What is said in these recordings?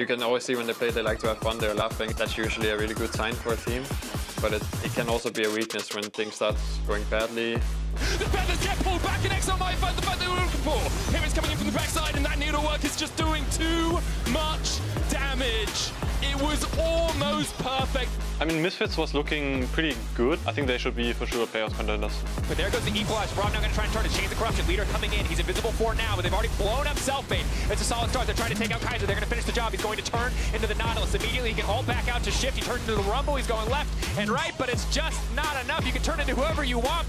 You can always see when they play, they like to have fun, they're laughing. That's usually a really good sign for a team. But it, it can also be a weakness when things start going badly. The get pulled back the fight they were looking for. Here it's coming in from the backside and that needlework is just doing too much damage. It was almost perfect. I mean, Misfits was looking pretty good. I think they should be for sure playoffs contenders. But there goes the equalize. Rob now going to try and turn to change the corruption. Leader coming in. He's invisible for now, but they've already blown up Selfbait. It's a solid start. They're trying to take out Kaiser. They're going to finish the job. He's going to turn into the Nautilus. Immediately, he can ult back out to shift. He turns into the Rumble. He's going left and right, but it's just not enough. You can turn into whoever you want.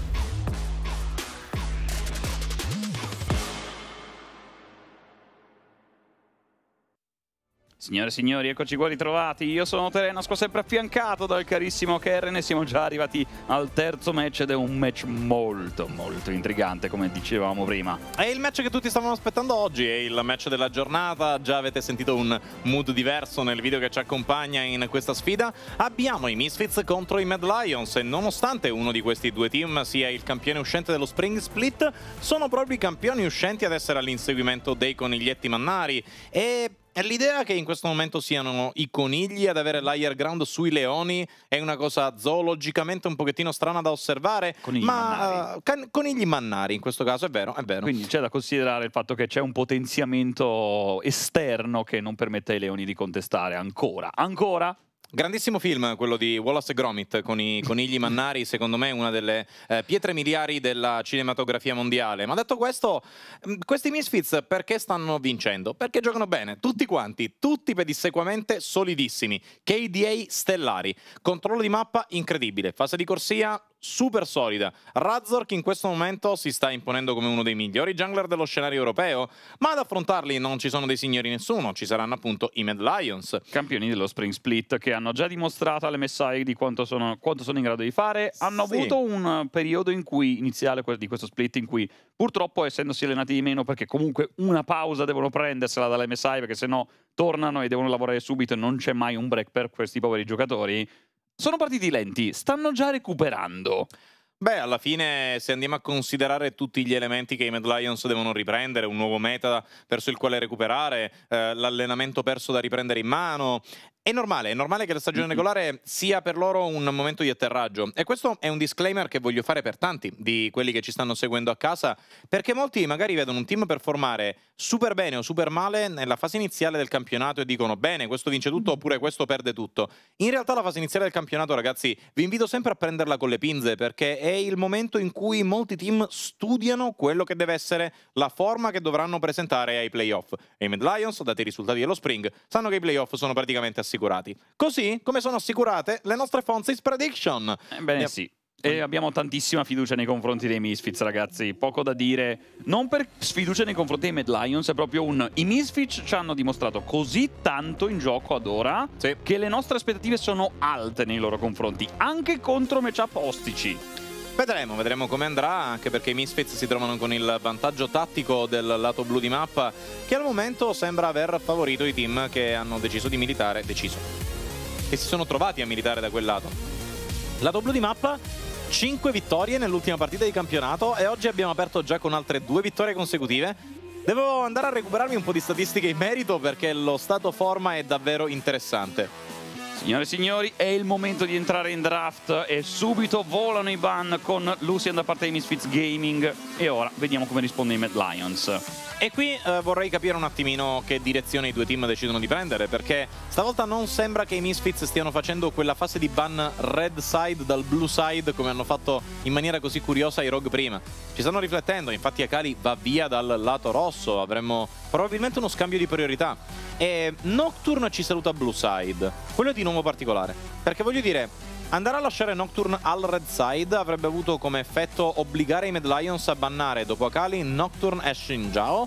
Signore e signori, eccoci qua ritrovati. Io sono Terenasco, sempre affiancato dal carissimo Kern e siamo già arrivati al terzo match ed è un match molto molto intrigante, come dicevamo prima. È il match che tutti stavano aspettando oggi, è il match della giornata, già avete sentito un mood diverso nel video che ci accompagna in questa sfida. Abbiamo i Misfits contro i Mad Lions e nonostante uno di questi due team sia il campione uscente dello Spring Split, sono proprio i campioni uscenti ad essere all'inseguimento dei coniglietti mannari e L'idea che in questo momento siano i conigli ad avere l'higher ground sui leoni è una cosa zoologicamente un pochettino strana da osservare, Conigli ma mannari. uh, can- conigli mannari in questo caso, è vero, è vero. Quindi c'è da considerare il fatto che c'è un potenziamento esterno che non permette ai leoni di contestare ancora. Ancora? Grandissimo film quello di Wallace e Gromit con i conigli mannari, secondo me una delle eh, pietre miliari della cinematografia mondiale. Ma detto questo, mh, questi Misfits perché stanno vincendo? Perché giocano bene, tutti quanti, tutti pedissequamente solidissimi, KDA stellari, controllo di mappa incredibile, fase di corsia super solida. Razork in questo momento si sta imponendo come uno dei migliori jungler dello scenario europeo, ma ad affrontarli non ci sono dei signori nessuno, ci saranno appunto i Mad Lions. Campioni dello Spring Split che hanno già dimostrato alle MSI di quanto sono, quanto sono in grado di fare. Hanno Sì. avuto un periodo in cui, iniziale di questo split, in cui purtroppo essendosi allenati di meno, perché comunque una pausa devono prendersela dalle MSI, perché sennò tornano e devono lavorare subito e non c'è mai un break per questi poveri giocatori. Sono partiti lenti, stanno già recuperando. Beh, alla fine, se andiamo a considerare tutti gli elementi che i Mad Lions devono riprendere, un nuovo meta verso il quale recuperare, eh, l'allenamento perso da riprendere in mano, è normale, è normale che la stagione regolare sia per loro un momento di atterraggio. E questo è un disclaimer che voglio fare per tanti di quelli che ci stanno seguendo a casa, perché molti magari vedono un team performare super bene o super male nella fase iniziale del campionato e dicono bene, questo vince tutto oppure questo perde tutto. In realtà la fase iniziale del campionato, ragazzi, vi invito sempre a prenderla con le pinze perché è il momento in cui molti team studiano quello che deve essere la forma che dovranno presentare ai playoff. E i Mad Lions, dati i risultati dello Spring, sanno che i playoff sono praticamente assicurati. Così come sono assicurate le nostre Fonzis Prediction. Ebbene Eh, sì. E abbiamo tantissima fiducia nei confronti dei Misfits, ragazzi. Poco da dire. Non per sfiducia nei confronti dei Mad Lions, è proprio un. I Misfits ci hanno dimostrato così tanto in gioco ad ora Sì. che le nostre aspettative sono alte nei loro confronti, anche contro matchup ostici. Vedremo, vedremo come andrà, anche perché i Misfits si trovano con il vantaggio tattico del lato blu di mappa, che al momento sembra aver favorito i team che hanno deciso di militare, deciso, che si sono trovati a militare da quel lato. Lato blu di mappa, 5 vittorie nell'ultima partita di campionato e oggi abbiamo aperto già con altre due vittorie consecutive. Devo andare a recuperarmi un po' di statistiche in merito perché lo stato forma è davvero interessante. Signore e signori, è il momento di entrare in draft e subito volano i ban con Lucian da parte di Misfits Gaming. E ora vediamo come risponde i Mad Lions. E qui eh, vorrei capire un attimino che direzione i due team decidono di prendere, perché stavolta non sembra che i Misfits stiano facendo quella fase di ban red side dal blue side come hanno fatto in maniera così curiosa i Rogue prima. Ci stanno riflettendo, infatti Akali va via dal lato rosso, avremmo probabilmente uno scambio di priorità. E Nocturne ci saluta blue side, quello di nuovo particolare, perché voglio dire... Andare a lasciare Nocturne al red side avrebbe avuto come effetto obbligare i Mad Lions a bannare dopo Akali Nocturne e Shinjao.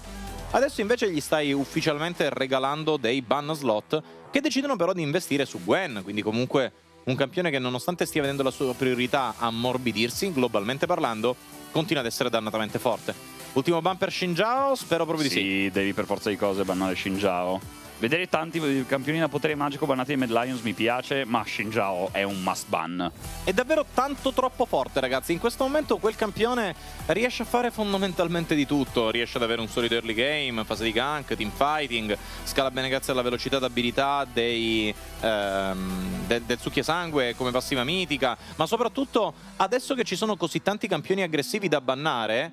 Adesso invece gli stai ufficialmente regalando dei ban slot che decidono però di investire su Gwen, quindi comunque un campione che nonostante stia vedendo la sua priorità ammorbidirsi, globalmente parlando, continua ad essere dannatamente forte. Ultimo ban per Shinjao, spero proprio di sì. Sì, devi per forza di cose bannare Shinjao. Vedere tanti campioni da potere magico bannati ai Mad Lions mi piace, ma Shinjao è un must ban. È davvero tanto troppo forte, ragazzi. In questo momento quel campione riesce a fare fondamentalmente di tutto. Riesce ad avere un solido early game, fase di gank, team fighting, scala bene grazie alla velocità d'abilità dei, ehm, del, del succhia sangue come passiva mitica, ma soprattutto adesso che ci sono così tanti campioni aggressivi da bannare,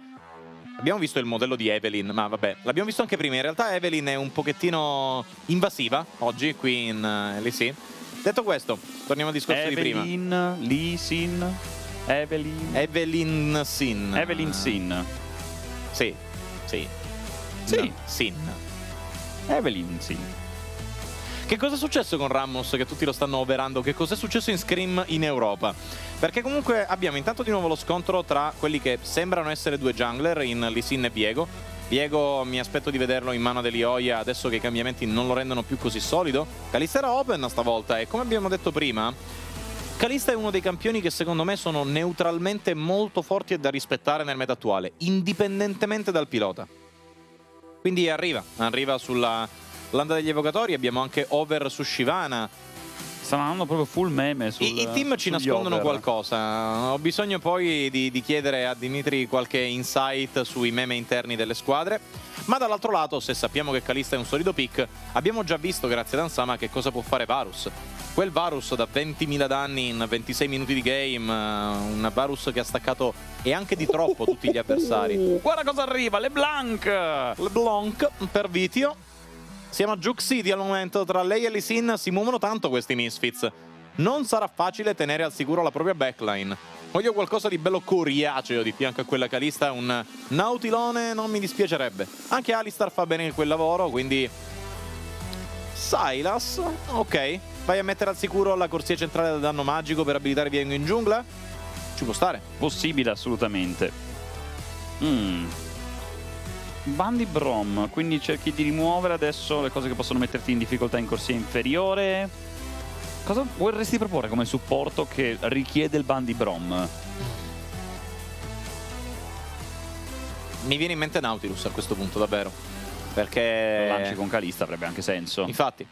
Abbiamo visto il modello di Evelyn, ma vabbè, l'abbiamo visto anche prima. In realtà Evelyn è un pochettino invasiva oggi qui in uh, eh, LEC. Detto questo, torniamo al discorso Evelyn, di prima. Evelyn, Lee Sin, Evelyn... Evelyn Sin. Evelyn Sin. Sì, sì. Sì. Sin. Evelyn Sin. Che cosa è successo con Ramos che tutti lo stanno operando? Che cosa è successo in Scream in Europa? Perché comunque abbiamo intanto di nuovo lo scontro tra quelli che sembrano essere due jungler in Lisin e Viego. Viego mi aspetto di vederlo in mano dell'Ioia adesso che i cambiamenti non lo rendono più così solido. Kalista era open stavolta e come abbiamo detto prima, Kalista è uno dei campioni che secondo me sono neutralmente molto forti e da rispettare nel meta attuale, indipendentemente dal pilota. Quindi arriva, arriva sulla Landa degli evocatori, abbiamo anche over su Shivana. Stanno andando proprio full meme sul, I, I team ci nascondono over. qualcosa. Ho bisogno poi di, di chiedere a Dimitri qualche insight sui meme interni delle squadre. Ma dall'altro lato, se sappiamo che Kalista è un solido pick, abbiamo già visto, grazie ad Ansama, che cosa può fare Varus. Quel Varus da 20.000 danni in 26 minuti di game, eh, un Varus che ha staccato e anche di troppo tutti gli avversari. Guarda cosa arriva, LeBlanc! LeBlanc per Vitio. Siamo a Juke City al momento, tra lei e Lisin si muovono tanto questi Misfits. Non sarà facile tenere al sicuro la propria backline. Voglio qualcosa di bello coriaceo di fianco a quella calista, un nautilone non mi dispiacerebbe. Anche Alistar fa bene quel lavoro, quindi... Silas, ok. Vai a mettere al sicuro la corsia centrale del danno magico per abilitare Viengo in giungla? Ci può stare. Possibile, assolutamente. Mmm. Bandi Brom, quindi cerchi di rimuovere adesso le cose che possono metterti in difficoltà in corsia inferiore. Cosa vorresti proporre come supporto che richiede il Bandi Brom? Mi viene in mente Nautilus a questo punto, davvero. Perché... Lo lanci con Calista avrebbe anche senso. Infatti.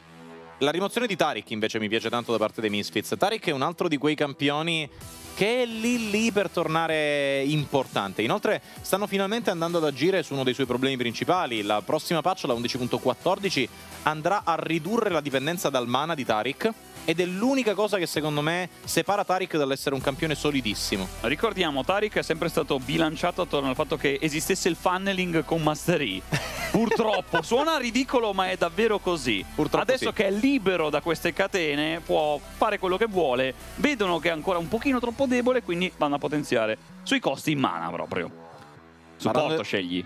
La rimozione di Tarik invece mi piace tanto da parte dei Misfits. Tarik è un altro di quei campioni che è lì lì per tornare importante. Inoltre stanno finalmente andando ad agire su uno dei suoi problemi principali. La prossima patch, la 11.14, andrà a ridurre la dipendenza dal mana di Tarik ed è l'unica cosa che secondo me separa Tarik dall'essere un campione solidissimo. Ricordiamo, Tarik è sempre stato bilanciato attorno al fatto che esistesse il funneling con Mastery. Purtroppo, suona ridicolo ma è davvero così. Purtroppo Adesso sì. che è libero da queste catene può fare quello che vuole, vedono che è ancora un pochino troppo debole, quindi vanno a potenziare sui costi in mana proprio. Supporto Parlando- scegli.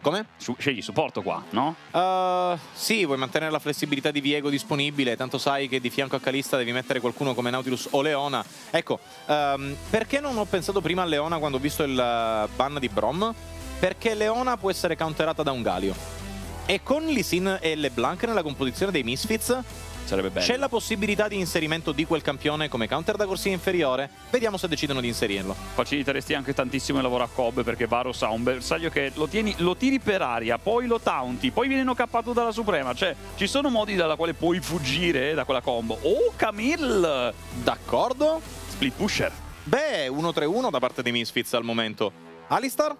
Come? Scegli supporto qua, no? Uh, sì, vuoi mantenere la flessibilità di Viego disponibile, tanto sai che di fianco a Calista devi mettere qualcuno come Nautilus o Leona. Ecco, ehm, perché non ho pensato prima a Leona quando ho visto il eh, ban di Brom? Perché Leona può essere counterata da un Galio. E con Lisin e LeBlanc nella composizione dei Misfits Sarebbe bello. c'è la possibilità di inserimento di quel campione come counter da corsia inferiore. Vediamo se decidono di inserirlo. Faciliteresti anche tantissimo il lavoro a Cobb perché Varus ha un bersaglio che lo, tieni, lo tiri per aria, poi lo taunti, poi viene nocappato dalla Suprema. Cioè, ci sono modi dalla quale puoi fuggire eh, da quella combo. Oh, Camille! D'accordo? Split pusher. Beh, 1-3-1 da parte dei Misfits al momento. Alistar?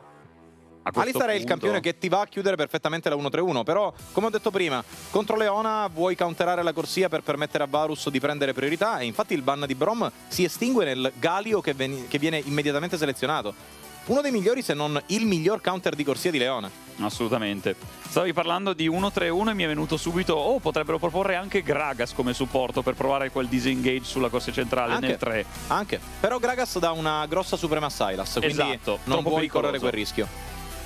Alistar è il punto- campione che ti va a chiudere perfettamente la 1-3-1, però come ho detto prima, contro Leona vuoi counterare la corsia per permettere a Varus di prendere priorità e infatti il ban di Brom si estingue nel Galio che, che viene immediatamente selezionato. Uno dei migliori se non il miglior counter di corsia di Leona. Assolutamente. Stavi parlando di 1-3-1 e mi è venuto subito, oh, potrebbero proporre anche Gragas come supporto per provare quel disengage sulla corsia centrale Anche. nel 3. Anche. Però Gragas dà una grossa suprema a Silas, quindi Esatto, non puoi pericoloso. correre quel rischio.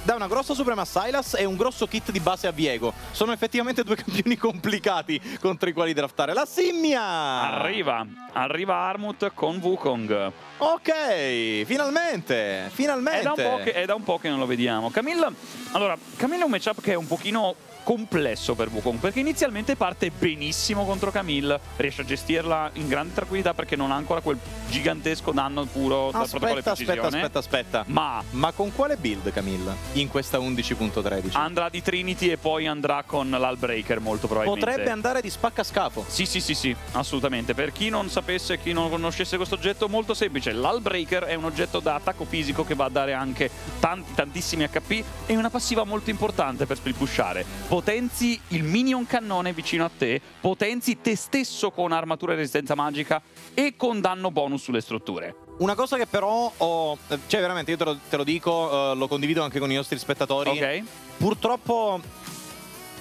Dà una grossa suprema a Silas e un grosso kit di base a Viego. Sono effettivamente due campioni complicati contro i quali draftare. La Simmia! Arriva, arriva Armut con Wukong. Ok, finalmente, finalmente. È da, un po che, è da un po' che non lo vediamo. Camille, allora, Camille è un matchup che è un pochino complesso per Wukong perché inizialmente parte benissimo contro Camille riesce a gestirla in grande tranquillità perché non ha ancora quel gigantesco danno puro dal protocollo di Aspetta, aspetta, precisione aspetta, aspetta. ma Ma con quale build, Camilla? in questa 11.13. Andrà di Trinity e poi andrà con l'Allbreaker molto probabilmente. Potrebbe andare di spacca scafo. Sì, sì, sì, sì, assolutamente. Per chi non sapesse, chi non conoscesse questo oggetto, molto semplice. L'Allbreaker è un oggetto da attacco fisico che va a dare anche tanti, tantissimi HP e una passiva molto importante per split pushare. Potenzi il minion cannone vicino a te, potenzi te stesso con armatura e resistenza magica e con danno bonus sulle strutture. Una cosa che però ho... Cioè veramente io te lo, te lo dico, eh, lo condivido anche con i nostri spettatori. Ok? Purtroppo,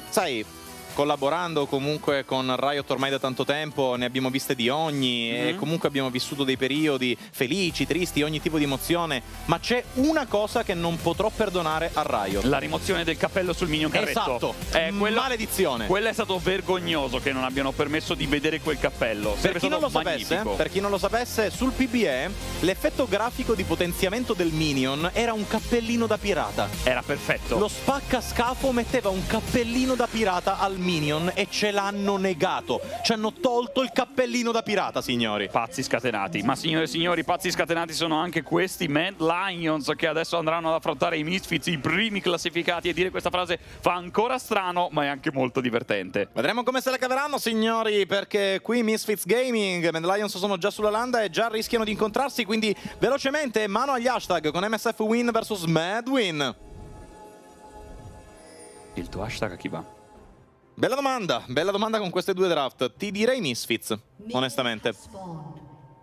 sai, collaborando comunque con Riot ormai da tanto tempo, ne abbiamo viste di ogni e Mhm. comunque abbiamo vissuto dei periodi felici, tristi, ogni tipo di emozione, ma c'è una cosa che non potrò perdonare a Riot. La rimozione del cappello sul minion carretto. Esatto, Eh, quello, maledizione. quello è stato vergognoso che non abbiano permesso di vedere quel cappello. Per chi, non lo stato sapesse, per chi non lo sapesse, sul PBE l'effetto grafico di potenziamento del minion era un cappellino da pirata. Era perfetto. Lo spaccascafo metteva un cappellino da pirata al minion e ce l'hanno negato. Ci hanno tolto il cappellino da pirata, signori. Pazzi scatenati. Ma signore e signori, pazzi scatenati sono anche questi Mad Lions che adesso andranno ad affrontare i Misfits, i primi classificati. E dire questa frase fa ancora strano, ma è anche molto divertente. Vedremo come se la caveranno, signori, perché qui Misfits Gaming e Mad Lions sono già sulla landa e già rischiano di incontrarsi, quindi velocemente mano agli hashtag con MSF Win vs Mad Win. Il tuo hashtag a chi va? Bella domanda, bella domanda con queste due draft. Ti direi Misfits, onestamente.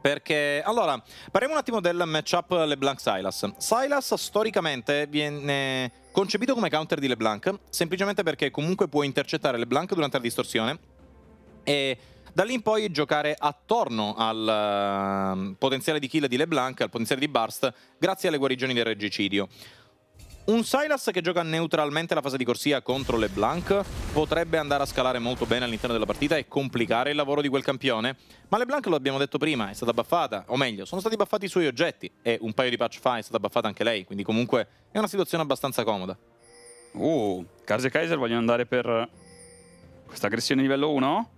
Perché, allora, parliamo un attimo del matchup LeBlanc-Silas. Silas storicamente viene concepito come counter di LeBlanc, semplicemente perché comunque può intercettare LeBlanc durante la distorsione e da lì in poi giocare attorno al ehm, potenziale di kill di LeBlanc, al potenziale di burst, grazie alle guarigioni del regicidio. Un Silas che gioca neutralmente la fase di corsia contro LeBlanc potrebbe andare a scalare molto bene all'interno della partita e complicare il lavoro di quel campione, ma LeBlanc lo abbiamo detto prima, è stata buffata, o meglio, sono stati buffati i suoi oggetti e un paio di patch fa è stata buffata anche lei, quindi comunque è una situazione abbastanza comoda. Uh, Karze e Kaiser vogliono andare per questa aggressione livello 1?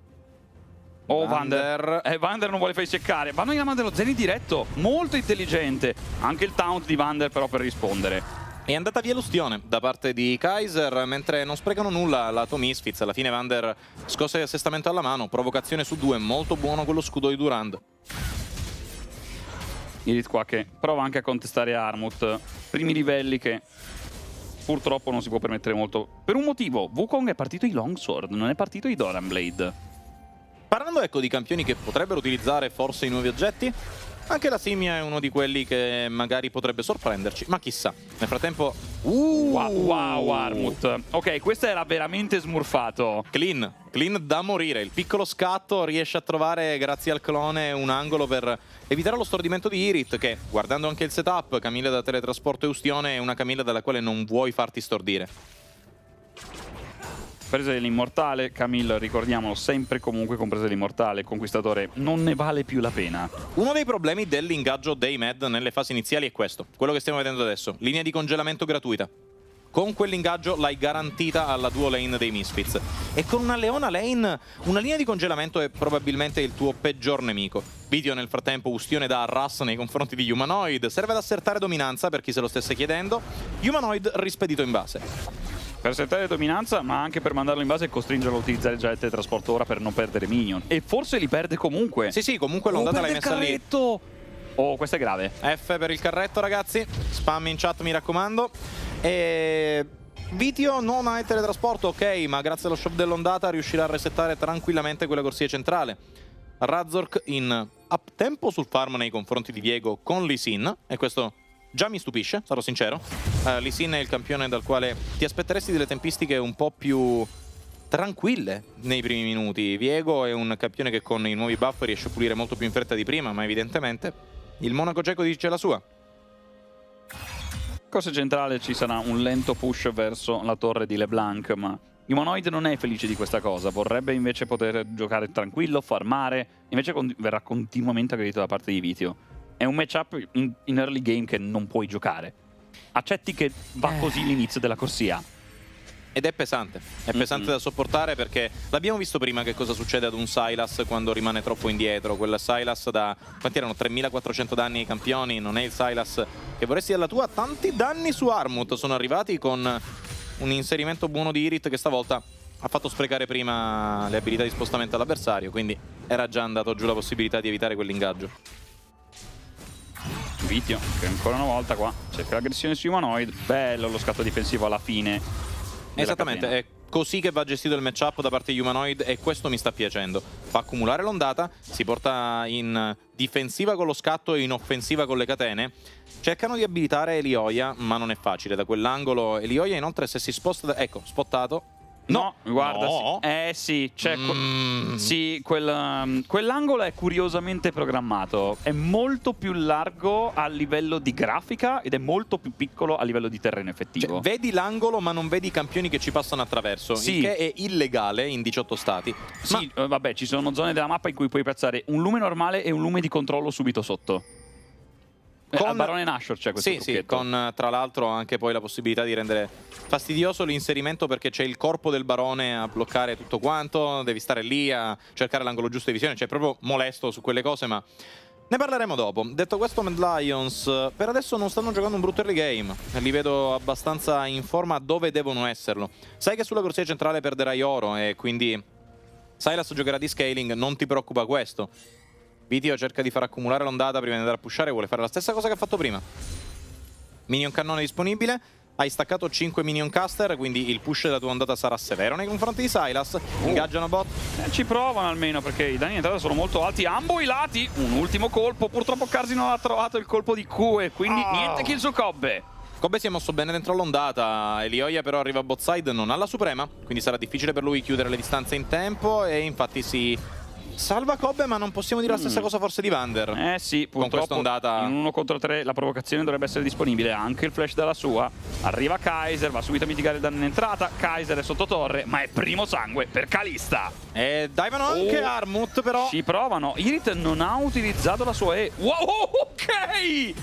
Oh, Vander. Vander. Eh, Vander non vuole farsi seccare. Vanno in mano dello Zenith diretto. Molto intelligente. Anche il taunt di Vander però per rispondere. È andata via l'ustione da parte di Kaiser, mentre non sprecano nulla lato Misfits. Alla fine Vander scosse l'assestamento alla mano, provocazione su due, molto buono quello scudo di Durand. Irit qua che prova anche a contestare Armut. Primi livelli che purtroppo non si può permettere molto. Per un motivo, Wukong è partito i Longsword, non è partito i Doran Blade. Parlando ecco di campioni che potrebbero utilizzare forse i nuovi oggetti, anche la Simia è uno di quelli che magari potrebbe sorprenderci, ma chissà. Nel frattempo... Uh, Wow, wow Armut. Ok, questo era veramente smurfato. Clean, clean da morire. Il piccolo scatto riesce a trovare, grazie al clone, un angolo per evitare lo stordimento di Irit, che, guardando anche il setup, Camilla da teletrasporto e ustione è una Camilla dalla quale non vuoi farti stordire. Presa dell'immortale, Camille, ricordiamolo sempre comunque compresa dell'immortale, conquistatore, non ne vale più la pena. Uno dei problemi dell'ingaggio dei Med nelle fasi iniziali è questo, quello che stiamo vedendo adesso, linea di congelamento gratuita. Con quell'ingaggio l'hai garantita alla duo lane dei Misfits. E con una Leona lane, una linea di congelamento è probabilmente il tuo peggior nemico. Video nel frattempo ustione da Arras nei confronti di Humanoid, serve ad assertare dominanza per chi se lo stesse chiedendo. Humanoid rispedito in base. Per settare dominanza, ma anche per mandarlo in base e costringerlo a utilizzare già il teletrasporto ora per non perdere minion. E forse li perde comunque. Sì sì, comunque Oh, l'ondata l'hai perde il messa lì. carretto! Oh, questo è grave. F per il carretto, ragazzi. Spam in chat, mi raccomando. E... Vitio non ha il teletrasporto, ok, ma grazie allo shop dell'ondata riuscirà a resettare tranquillamente quella corsia centrale. Razork in up tempo sul farm nei confronti di Diego con Lee Sin, e questo già mi stupisce, sarò sincero. Uh, Lee Sin è il campione dal quale ti aspetteresti delle tempistiche un po' più tranquille nei primi minuti. Viego è un campione che con i nuovi buff riesce a pulire molto più in fretta di prima, ma evidentemente il Monaco cieco dice la sua. Cosa centrale ci sarà un lento push verso la torre di LeBlanc, ma Humanoid non è felice di questa cosa, vorrebbe invece poter giocare tranquillo, farmare, invece con- verrà continuamente aggredito da parte di Vitio. È un matchup in, in early game che non puoi giocare. Accetti che va così l'inizio della corsia. ed è pesante, è pesante Mm-mm. da sopportare perché l'abbiamo visto prima che cosa succede ad un Silas quando rimane troppo indietro. Quel Silas da quanti erano 3400 danni ai campioni, non è il Silas che vorresti dalla tua. Tanti danni su Armut sono arrivati con un inserimento buono di Irit che stavolta ha fatto sprecare prima le abilità di spostamento all'avversario, quindi era già andato giù la possibilità di evitare quell'ingaggio. Vitio, che ancora una volta qua cerca l'aggressione su Humanoid. Bello lo scatto difensivo alla fine. Esattamente, catena. è così che va gestito il matchup da parte di Humanoid e questo mi sta piacendo. Fa accumulare l'ondata, si porta in difensiva con lo scatto e in offensiva con le catene. Cercano di abilitare Elioia, ma non è facile da quell'angolo. Elioia inoltre se si sposta... da- Ecco, spottato. No, guarda, No. sì. eh sì, c'è Mm. sì, quel, um, quell'angolo è curiosamente programmato. È molto più largo a livello di grafica ed è molto più piccolo a livello di terreno effettivo. Cioè, vedi l'angolo ma non vedi i campioni che ci passano attraverso, Sì. il che è illegale in 18 stati. Ma Sì, eh, vabbè, ci sono zone della mappa in cui puoi piazzare un lume normale e un lume di controllo subito sotto. Eh, Con- al Barone Nashor c'è questo Sì, sì, trucchetto. con eh, tra l'altro anche poi la possibilità di rendere fastidioso l'inserimento perché c'è il corpo del barone a bloccare tutto quanto, devi stare lì a cercare l'angolo giusto di visione, cioè proprio molesto su quelle cose, ma ne parleremo dopo. Detto questo, Mad Lions per adesso non stanno giocando un brutto early game, li vedo abbastanza in forma dove devono esserlo. Sai che sulla corsia centrale perderai oro e quindi Silas giocherà di scaling, non ti preoccupa questo. Vitio cerca di far accumulare l'ondata prima di andare a pushare, vuole fare la stessa cosa che ha fatto prima. Minion cannone disponibile. Hai staccato 5 minion caster, quindi il push della tua ondata sarà severo nei confronti di Silas. Ingaggiano bot. Eh, ci provano almeno perché i danni di entrata sono molto alti ambo i lati. Un ultimo colpo. Purtroppo Karzi non ha trovato il colpo di Q e quindi Oh. niente kill su Cobbe. Kobe si è mosso bene dentro l'ondata. Elioia però arriva a bot side, non ha la suprema, quindi sarà difficile per lui chiudere le distanze in tempo e infatti si salva Kobe, ma non possiamo dire la stessa cosa forse di Vander. Eh sì, purtroppo ondata- in uno contro tre la provocazione dovrebbe essere disponibile. Anche il flash dalla sua. Arriva Kaiser, va subito a mitigare il danno in entrata. Kaiser è sotto torre, ma è primo sangue per Kalista. E divano anche Oh. Armut però. Ci provano. Irit non ha utilizzato la sua E. Wow, oh, ok!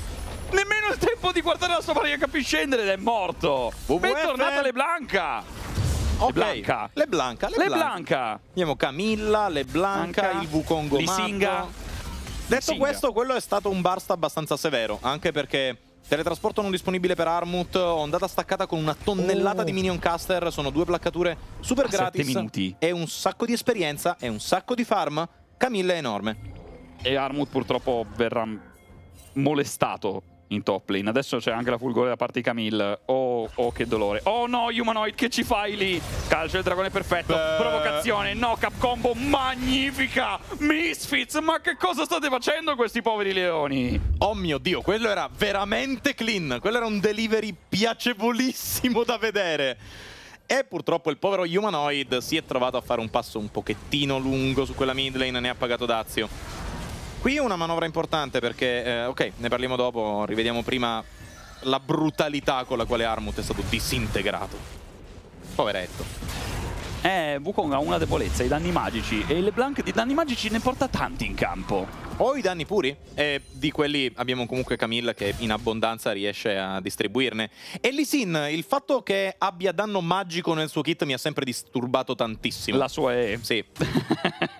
Nemmeno il tempo di guardare la sua barriera capi scendere ed è morto. Bentornata Le Blanca. Ok. Blanca. Le Blanca. Le, Le Blanca. Blanca. Abbiamo Camilla, Le Blanca, Blanca, il Wukong Lisinga. Detto Lisinga. questo, quello è stato un burst abbastanza severo, anche perché teletrasporto non disponibile per Armut, ondata staccata con una tonnellata Oh. di minion caster, sono due placcature super A gratis minuti. e un sacco di esperienza e un sacco di farm. Camilla è enorme. E Armut purtroppo verrà molestato in top lane. Adesso c'è anche la fulgore da parte di Camille. Oh, oh, che dolore. Oh no, Humanoid, che ci fai lì? Calcio il dragone perfetto. Beh. Provocazione, no, cap combo magnifica. Misfits, ma che cosa state facendo questi poveri leoni? Oh mio dio, quello era veramente clean, quello era un delivery piacevolissimo da vedere. E purtroppo il povero Humanoid si è trovato a fare un passo un pochettino lungo su quella mid lane, ne ha pagato Dazio. Qui una manovra importante perché, eh, ok, ne parliamo dopo, rivediamo prima la brutalità con la quale Armut è stato disintegrato. Poveretto. Eh, Wukong ha una debolezza, i danni magici. E LeBlanc di danni magici ne porta tanti in campo. O i danni puri, e di quelli abbiamo comunque Camille che in abbondanza riesce a distribuirne. E Lisin, il fatto che abbia danno magico nel suo kit mi ha sempre disturbato tantissimo. La sua è... Sì,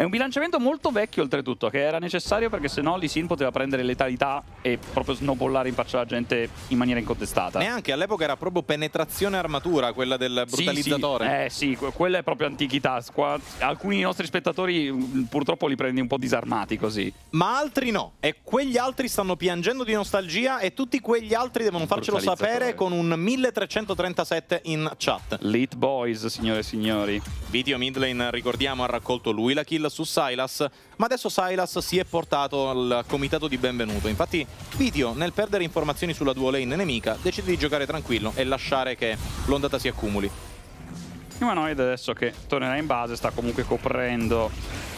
È un bilanciamento molto vecchio oltretutto, che era necessario perché sennò Lisin poteva prendere letalità e proprio snowballare in faccia alla gente in maniera incontestata. neanche all'epoca era proprio penetrazione armatura, quella del Sì, brutalizzatore. Sì, eh sì, que- quella è proprio antichità. Qua- alcuni nostri spettatori mh, purtroppo li prendi un po' disarmati così. Ma altri no, e quegli altri stanno piangendo di nostalgia e tutti quegli altri devono farcelo sapere con un 1337 in chat. Lit Boys, signore e signori. Video Midlane, ricordiamo, ha raccolto lui la kill su Silas, ma adesso Silas si è portato al comitato di benvenuto. Infatti Video, nel perdere informazioni sulla duo lane nemica, decide di giocare tranquillo e lasciare che l'ondata si accumuli. Humanoid adesso che tornerà in base sta comunque coprendo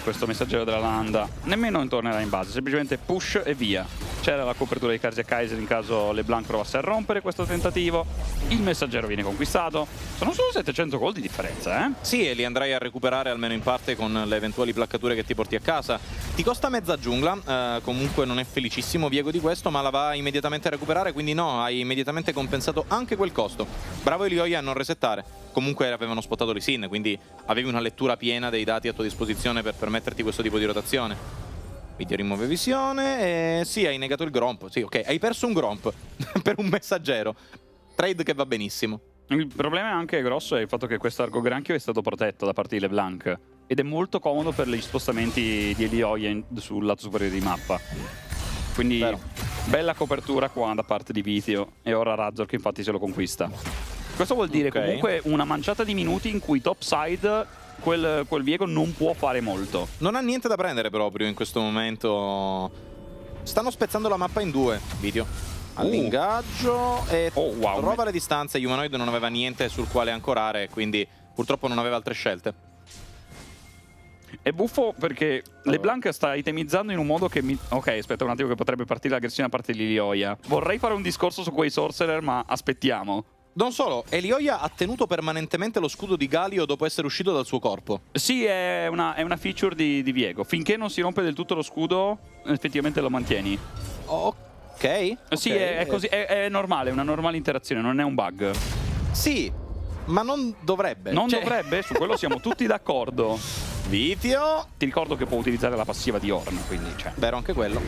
questo messaggero della landa. Nemmeno tornerà in base, semplicemente push e via. C'era la copertura di Karzi e Kaiser in caso LeBlanc provasse a rompere questo tentativo. Il messaggero viene conquistato. Sono solo 700 gol di differenza, eh? Sì, e li andrai a recuperare almeno in parte con le eventuali placcature che ti porti a casa. Ti costa mezza giungla, eh, comunque non è felicissimo Viego di questo, ma la va immediatamente a recuperare, quindi no, hai immediatamente compensato anche quel costo. Bravo Elioia a non resettare. Comunque avevano spostato Lisin, quindi avevi una lettura piena dei dati a tua disposizione per permetterti questo tipo di rotazione. Video rimuove visione e sì, hai negato il Gromp. Sì, ok, hai perso un Gromp per un messaggero. Trade che va benissimo. Il problema anche grosso è il fatto che questo arco granchio è stato protetto da parte di LeBlanc ed è molto comodo per gli spostamenti di Elioia sul lato superiore di mappa. Quindi Vero. bella copertura qua da parte di Vizio e ora Razor che infatti se lo conquista. Questo vuol dire Ok. comunque una manciata di minuti in cui topside quel, quel Viego non può fare molto. Non ha niente da prendere proprio in questo momento. Stanno spezzando la mappa in due, video. All'ingaggio e Oh, wow. trova le distanze. Humanoid non aveva niente sul quale ancorare, quindi purtroppo non aveva altre scelte. È buffo perché LeBlanc sta itemizzando in un modo che mi... Ok, aspetta un attimo che potrebbe partire l'aggressione da parte di Lilioia. Vorrei fare un discorso su quei sorcerer, ma aspettiamo. Non solo, Elioia ha tenuto permanentemente lo scudo di Galio dopo essere uscito dal suo corpo. Sì, è una, è una feature di, di Viego. Finché non si rompe del tutto lo scudo, effettivamente lo mantieni. Ok. Sì, ok. è, è così, è, è normale, è una normale interazione, non è un bug. Sì, ma non dovrebbe. Non Cioè, dovrebbe, su quello siamo tutti d'accordo. Vizio. Ti ricordo che può utilizzare la passiva di Orn, quindi cioè. Vero anche quello.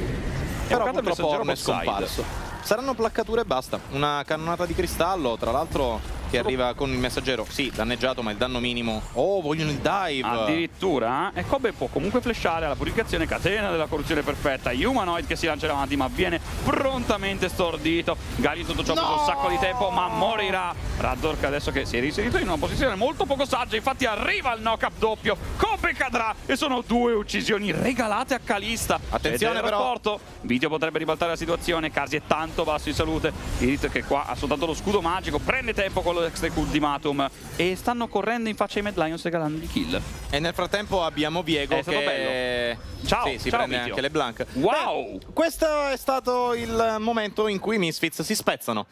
Però purtroppo Orn è scomparso. Saranno placcature e basta. Una cannonata di cristallo, tra l'altro, che arriva con il messaggero. Sì, danneggiato, ma il danno minimo. Oh, vogliono il dive. Addirittura, e Kobe può comunque flashare alla purificazione catena della corruzione perfetta. Humanoid che si lancia avanti, ma viene prontamente stordito. Gali tutto ciò preso un sacco di tempo, ma morirà. Razzork adesso che si è inserito in una posizione molto poco saggia, infatti arriva il knock-up doppio. Kobe cadrà e sono due uccisioni regalate a Calista. Attenzione, però. trasporto. Video potrebbe ribaltare la situazione. Casi è tanto basso in salute. Irit che qua ha soltanto lo scudo magico. Prende tempo con l'extrec ultimatum. E stanno correndo in faccia ai Mad Lions regalandogli kill. E nel frattempo abbiamo Viego È stato che... Ciao, Sì, si ciao, prende Vizio. anche le Blanc. Wow! Beh, questo è stato il momento in cui i Misfits si spezzano.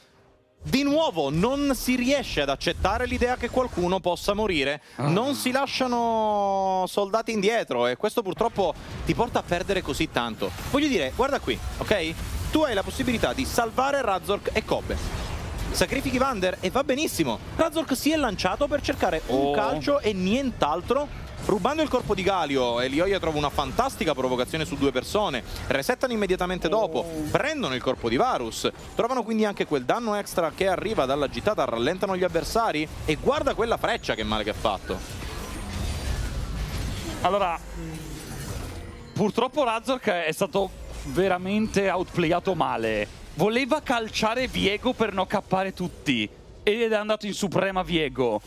Di nuovo non si riesce ad accettare l'idea che qualcuno possa morire, Ah. non si lasciano soldati indietro e questo purtroppo ti porta a perdere così tanto. Voglio dire, guarda qui, ok? Tu hai la possibilità di salvare Razork e Kobe. Sacrifichi Vander e va benissimo. Razork si è lanciato per cercare un Oh. calcio e nient'altro. Rubando il corpo di Galio, Elioia trova una fantastica provocazione su due persone. Resettano immediatamente dopo, prendono il corpo di Varus. Trovano quindi anche quel danno extra che arriva dalla gittata, rallentano gli avversari. E guarda quella freccia che male che ha fatto. Allora, purtroppo Razork è stato veramente outplayato male. Voleva calciare Viego per non cappare tutti. Ed è andato in suprema Viego.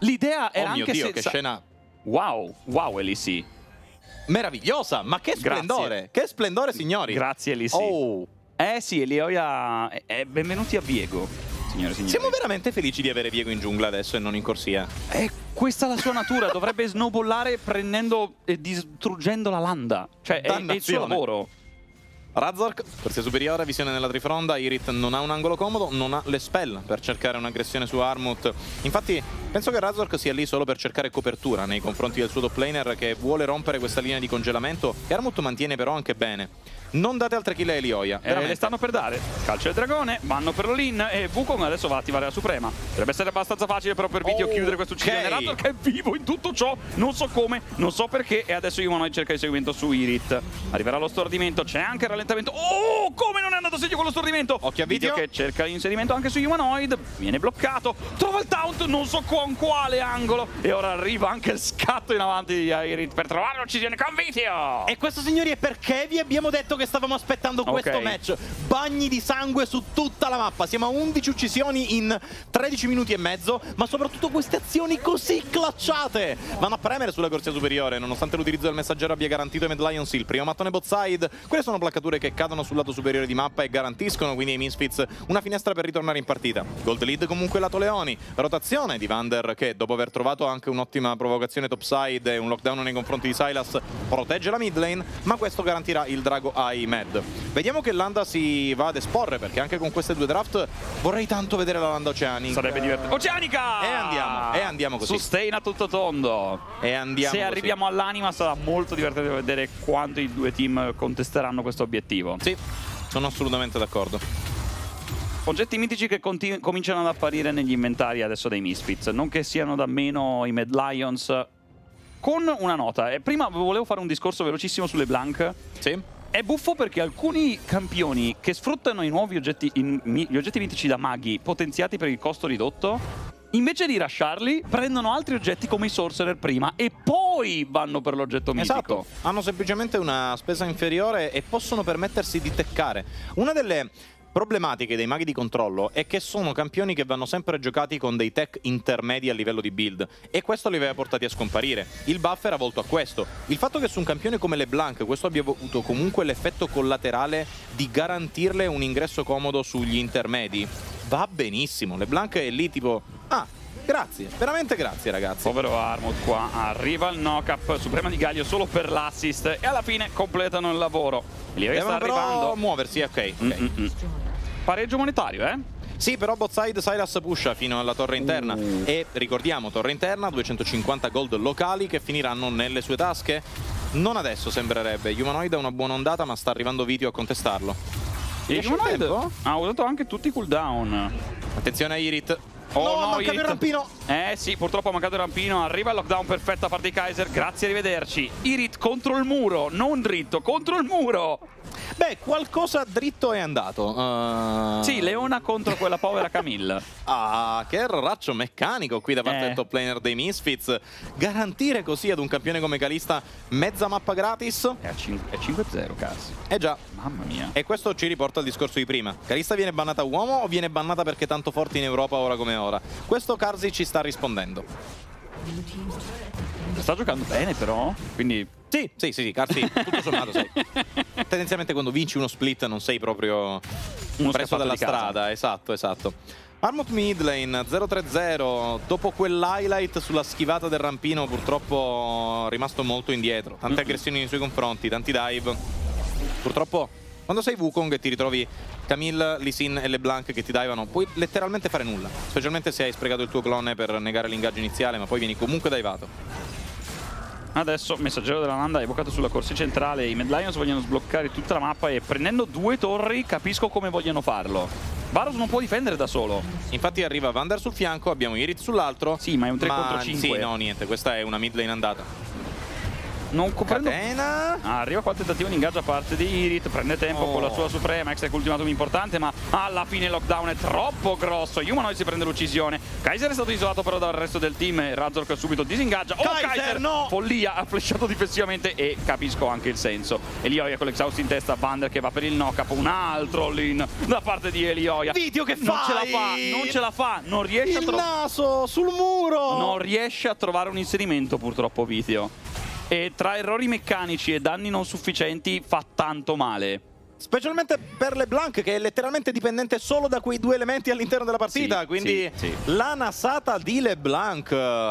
L'idea era oh mio anche Dio, se... che scena Wow, wow Elisi. meravigliosa! Ma che Grazie. splendore! Che splendore, signori! Grazie Elisi. Oh, Eh sì, Elioia... eh, benvenuti a Viego, signore e signori. siamo veramente felici di avere Viego in giungla adesso e non in corsia. È questa la sua natura, dovrebbe snowballare prendendo e distruggendo la landa. Cioè, è, è il suo lavoro. Razork, corsia superiore, visione nella trifronda, Irit non ha un angolo comodo, non ha le spell per cercare un'aggressione su Armut. Infatti, penso che Razork sia lì solo per cercare copertura nei confronti del suo top laner che vuole rompere questa linea di congelamento che Armut mantiene però anche bene. Non date altre kill a Elioia, Eh, le stanno per dare. Calcio del dragone, vanno per l'in e Wukong adesso va a attivare la Suprema. Dovrebbe essere abbastanza facile però per Video Oh, chiudere questo uccisione. ok. Razor che è vivo in tutto ciò, non so come, non so perché e adesso Humanoid cerca il seguimento su Irit. Arriverà lo stordimento, c'è anche il rallentamento. Oh, come non è andato a segno con lo stordimento? Occhio a Video. che cerca l'inserimento anche su Humanoid, viene bloccato, trova il taunt, non so con quale angolo e ora arriva anche il scatto in avanti di Irit per trovare l'uccisione con Video. E questo, signori, è perché vi abbiamo detto che stavamo aspettando questo Ok. match. Bagni di sangue su tutta la mappa. Siamo a 11 uccisioni in 13 minuti e mezzo, ma soprattutto queste azioni così clutchate. Vanno a premere sulla corsia superiore, nonostante l'utilizzo del messaggero abbia garantito ai Mad Lions il primo mattone bot side. Quelle sono placcature che cadono sul lato superiore di mappa e garantiscono quindi ai Misfits una finestra per ritornare in partita. Gold lead comunque lato Leoni. Rotazione di Vander che dopo aver trovato anche un'ottima provocazione topside e un lockdown nei confronti di Silas protegge la mid lane, ma questo garantirà il drago ai Mad. Vediamo che Landa si va ad esporre perché anche con queste due draft vorrei tanto vedere la Landa Oceanica. Sarebbe divertente. Oceanica! E andiamo, e andiamo così. Sustain a tutto tondo. E andiamo Se così. arriviamo all'anima sarà molto divertente vedere quanto i due team contesteranno questo obiettivo. Sì, sono assolutamente d'accordo. Oggetti mitici che cominciano ad apparire negli inventari adesso dei Misfits, non che siano da meno i Mad Lions. Con una nota, e prima volevo fare un discorso velocissimo sulle Blank. Sì. È buffo perché alcuni campioni che sfruttano i nuovi oggetti, in- gli oggetti mitici da maghi potenziati per il costo ridotto, invece di rasciarli, prendono altri oggetti come i Sorcerer prima e poi vanno per l'oggetto mitico. Esatto, hanno semplicemente una spesa inferiore e possono permettersi di teccare. Una delle problematiche dei maghi di controllo è che sono campioni che vanno sempre giocati con dei tech intermedi a livello di build e questo li aveva portati a scomparire. Il buff era volto a questo. Il fatto che su un campione come LeBlanc questo abbia avuto comunque l'effetto collaterale di garantirle un ingresso comodo sugli intermedi va benissimo. LeBlanc è lì tipo ah Grazie, veramente grazie ragazzi. Povero Armut qua, arriva il knock-up, Suprema di Gaglio solo per l'assist e alla fine completano il lavoro. Lì sta Devono arrivando. muoversi, ok. ok. Mm-mm. Pareggio monetario, eh? Sì, però Botside Silas pusha fino alla torre interna. Uh. E ricordiamo, torre interna, 250 gold locali che finiranno nelle sue tasche. Non adesso sembrerebbe. Humanoid ha una buona ondata, ma sta arrivando Vitio a contestarlo. E Humanoid ha usato anche tutti i cooldown. Attenzione a Irit. Oh, no, no, manca Irit. il rampino. Eh sì, purtroppo ha mancato il rampino. Arriva il lockdown perfetto da parte di Kaiser. Grazie, arrivederci. Irit contro il muro, non dritto, contro il muro. Beh, qualcosa dritto è andato. Uh, Sì, Leona contro quella povera Camille. Ah, che erroraccio meccanico qui da parte Eh. del top laner dei Misfits. Garantire così ad un campione come Calista mezza mappa gratis? È a cin- è 5-0, cazzo. Eh già, Mamma mia. E questo ci riporta al discorso di prima. Calista viene bannata uomo o viene bannata perché è tanto forte in Europa ora come ora? Questo Karzi ci sta rispondendo. Sta giocando bene, però. Quindi. Sì, sì, sì, sì Karzi, tutto sommato sei. Tendenzialmente quando vinci uno split non sei proprio Uno preso dalla strada, esatto, esatto. Armut Midlane 0-3-0, dopo quell'highlight sulla schivata del rampino purtroppo rimasto molto indietro, tante aggressioni nei suoi confronti, tanti dive. Purtroppo quando sei Wukong e ti ritrovi Camille, Lisin e LeBlanc che ti divano, puoi letteralmente fare nulla, specialmente se hai sprecato il tuo clone per negare l'ingaggio iniziale, ma poi vieni comunque divato. Adesso Messaggero della Nanda è evocato sulla corsia centrale. I Mad Lions vogliono sbloccare tutta la mappa e prendendo due torri capisco come vogliono farlo. Varus non può difendere da solo. Infatti arriva Vander sul fianco, abbiamo Irit sull'altro. Sì, ma è un 3 ma- contro 5. Sì, no, niente, questa è una mid lane andata. Non comprendo. Catena. Ah, arriva qua il tentativo di ingaggio a parte di Irit, prende tempo Oh. con la sua Suprema, ex ultimatum importante, ma alla fine il lockdown è troppo grosso. Humanoid si prende l'uccisione. Kaiser è stato isolato però dal resto del team Razork subito disingaggia. Oh, Kaiser, no! Follia, ha flashato difensivamente e capisco anche il senso. Elioia con l'exhaust in testa, Vander che va per il knock-up, un altro all-in da parte di Elioia. Video che Non ce la fa, non ce la fa, non riesce a Il trovare... naso sul muro! Non riesce a trovare un inserimento purtroppo Vizio. E tra errori meccanici e danni non sufficienti fa tanto male. Specialmente per LeBlanc che è letteralmente dipendente solo da quei due elementi all'interno della partita. Sì, quindi sì, sì. la nasata di LeBlanc.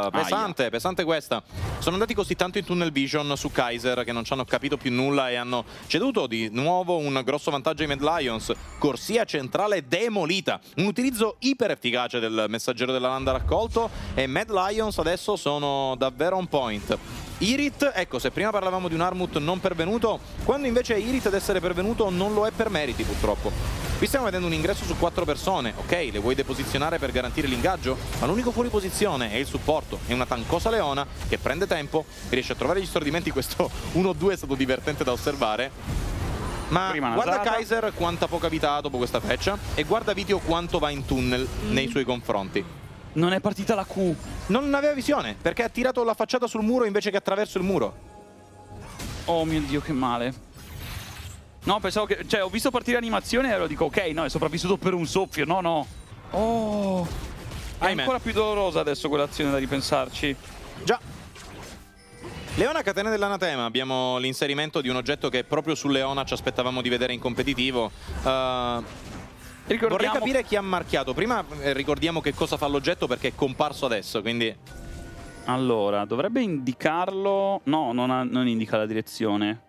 Pesante, pesante questa. Sono andati così tanto in tunnel vision su Kaiser che non ci hanno capito più nulla e hanno ceduto di nuovo un grosso vantaggio ai Mad Lions. Corsia centrale demolita. Un utilizzo iper efficace del messaggero della landa raccolto e Mad Lions adesso sono davvero on point. Irit, ecco, se prima parlavamo di un Armut non pervenuto, quando invece è Irit ad essere pervenuto non lo è per meriti purtroppo. Qui stiamo vedendo un ingresso su quattro persone, ok, le vuoi deposizionare per garantire l'ingaggio, ma l'unico fuori posizione è il supporto, è una tancosa Leona che prende tempo, riesce a trovare gli stordimenti, questo 1-2 è stato divertente da osservare. Ma guarda nasata. Kaiser quanta poca vita ha dopo questa freccia e guarda Vitio quanto va in tunnel nei suoi confronti. Non è partita la Q. Non aveva visione perché ha tirato la facciata sul muro invece che attraverso il muro. Oh mio dio, che male. No, pensavo che... Cioè, ho visto partire l'animazione e ero dico, ok, no, è sopravvissuto per un soffio. No, no. Oh. È Ahimè. ancora più dolorosa adesso quell'azione da ripensarci. Già. Leona Catena dell'Anatema, abbiamo l'inserimento di un oggetto che proprio su Leona ci aspettavamo di vedere in competitivo. Uh, Ricordiamo... vorrei capire chi ha marchiato. Prima eh, ricordiamo che cosa fa l'oggetto perché è comparso adesso, quindi... Allora, dovrebbe indicarlo... No, non, ha- non indica la direzione.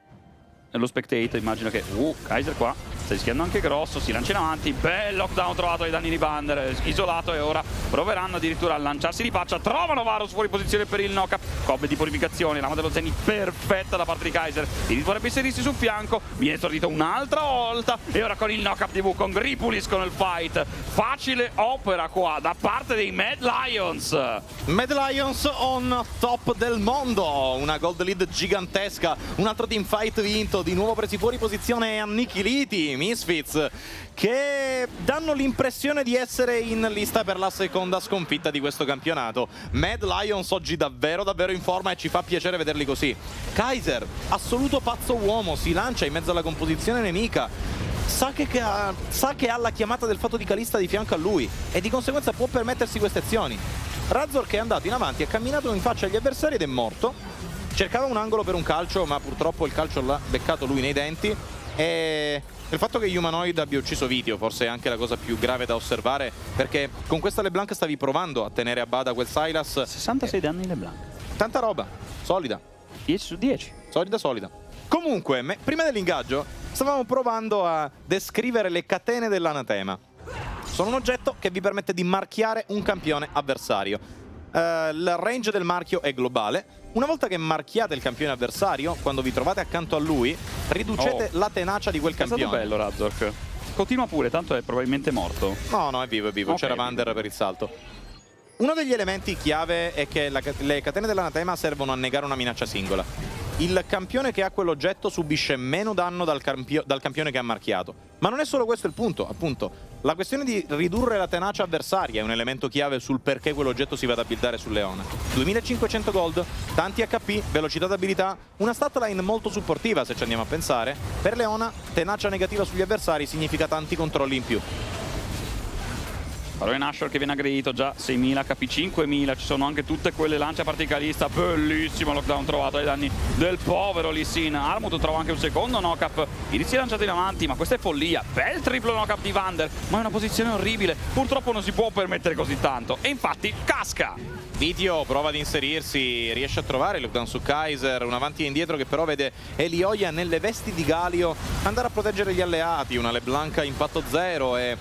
lo spectate, immagino che... Uh, Kaiser qua sta rischiando anche grosso, si lancia in avanti, bel lockdown trovato ai danni di Bander, isolato e ora proveranno addirittura a lanciarsi di faccia, trovano Varus fuori posizione per il knock-up, coppe di purificazione, lama dello Zenith perfetta da parte di Kaiser, Irit vorrebbe inserirsi sul fianco, viene stordito un'altra volta e ora con il knock-up di Wukong ripuliscono il fight, facile opera qua da parte dei Mad Lions. Mad Lions on top del mondo, una gold lead gigantesca, un altro teamfight vinto, di nuovo presi fuori posizione e annichiliti Misfits che danno l'impressione di essere in lista per la seconda sconfitta di questo campionato. Mad Lions oggi davvero davvero in forma e ci fa piacere vederli così. Kaiser, assoluto pazzo uomo, si lancia in mezzo alla composizione nemica. Sa che, ha, sa che ha la chiamata del fatto di Calista di fianco a lui e di conseguenza può permettersi queste azioni. Razor che è andato in avanti, ha camminato in faccia agli avversari ed è morto. Cercava un angolo per un calcio, ma purtroppo il calcio l'ha beccato lui nei denti. E il fatto che Humanoid abbia ucciso Vitio forse è anche la cosa più grave da osservare perché con questa LeBlanc stavi provando a tenere a bada quel Silas. 66 danni LeBlanc. Tanta roba, solida. 10 su 10. Solida, solida. Comunque, prima dell'ingaggio stavamo provando a descrivere le catene dell'anatema. Sono un oggetto che vi permette di marchiare un campione avversario. Uh, il range del marchio è globale, una volta che marchiate il campione avversario, quando vi trovate accanto a lui, riducete oh. la tenacia di quel campione. È stato bello Razork. Continua pure, tanto è probabilmente morto. No, no, è vivo, è vivo. Okay, C'era Vander per il salto. Uno degli elementi chiave è che la, le catene dell'anatema servono a negare una minaccia singola il campione che ha quell'oggetto subisce meno danno dal, campio dal, campione che ha marchiato. Ma non è solo questo il punto, appunto. La questione di ridurre la tenacia avversaria è un elemento chiave sul perché quell'oggetto si vada a buildare su Leona. 2500 gold, tanti HP, velocità d'abilità, una statline molto supportiva se ci andiamo a pensare. Per Leona, tenacia negativa sugli avversari significa tanti controlli in più. Allora Nashor che viene aggredito già 6.000, KP 5.000, ci sono anche tutte quelle lance a particalista, bellissimo lockdown trovato ai danni del povero Lissin. Armut trova anche un secondo knock-up, Irizi è lanciato in avanti, ma questa è follia, bel triplo knock-up di Vander, ma è una posizione orribile, purtroppo non si può permettere così tanto, e infatti casca! Vitio prova ad inserirsi, riesce a trovare il lockdown su Kaiser, un avanti e indietro che però vede Elioia nelle vesti di Galio andare a proteggere gli alleati, una LeBlanc a impatto zero e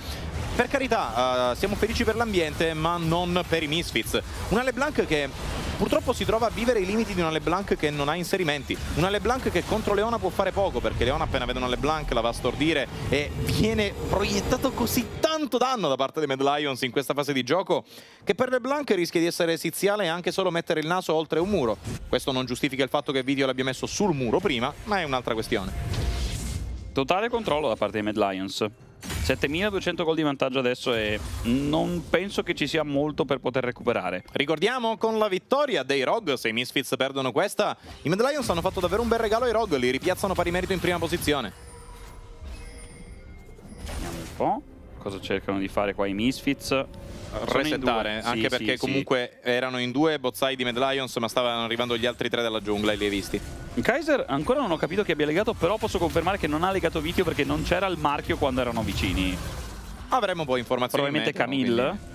per carità, uh, siamo felici per l'ambiente, ma non per i Misfits. Una LeBlanc che purtroppo si trova a vivere i limiti di una LeBlanc che non ha inserimenti. Una LeBlanc che contro Leona può fare poco, perché Leona appena vede una LeBlanc la va a stordire e viene proiettato così tanto danno da parte dei Mad Lions in questa fase di gioco che per LeBlanc rischia di essere esiziale anche solo mettere il naso oltre un muro. Questo non giustifica il fatto che il video l'abbia messo sul muro prima, ma è un'altra questione. Totale controllo da parte dei Mad Lions. 7200 gol di vantaggio adesso e non penso che ci sia molto per poter recuperare. Ricordiamo con la vittoria dei Rog, se i Misfits perdono questa, i Mad Lions hanno fatto davvero un bel regalo ai Rog, li ripiazzano pari merito in prima posizione. Vediamo un po' cosa cercano di fare qua i Misfits resettare, anche sì, perché sì, comunque sì. erano in due bozzai di Mad Lions, ma stavano arrivando gli altri tre della giungla e li hai visti. Kaiser ancora non ho capito che abbia legato, però posso confermare che non ha legato Vitio perché non c'era il marchio quando erano vicini. Avremo poi informazioni. Probabilmente Camille. Quindi...